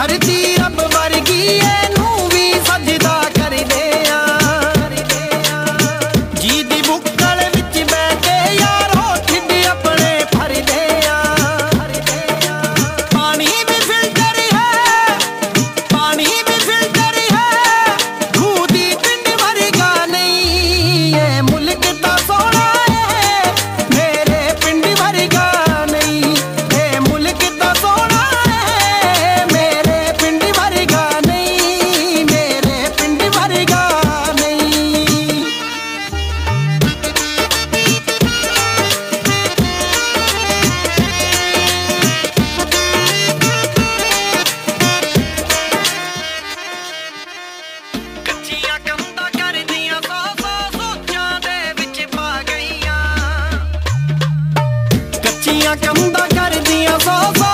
हर चीज ਕਰਦੀਆਂ ਕੰਦਾ ਕਰਦੀਆਂ ਸੋ